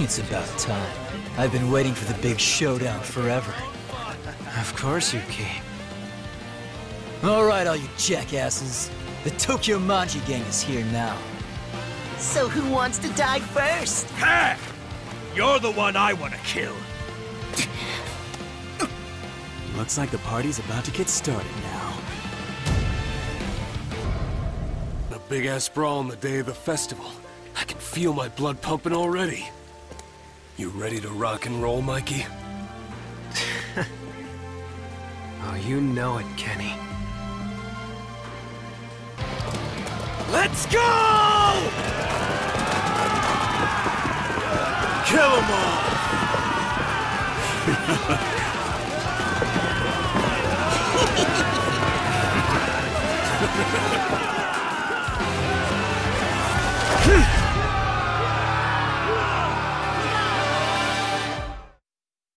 It's about time. I've been waiting for the big showdown forever. Of course you came. All right, all you jackasses. The Tokyo Manji gang is here now. So who wants to die first? Ha! You're the one I want to kill. Looks like the party's about to get started now. A big-ass brawl on the day of the festival. I can feel my blood pumping already. You ready to rock and roll, Mikey? oh, you know it, Kenny. Let's go! Kill them all! Ha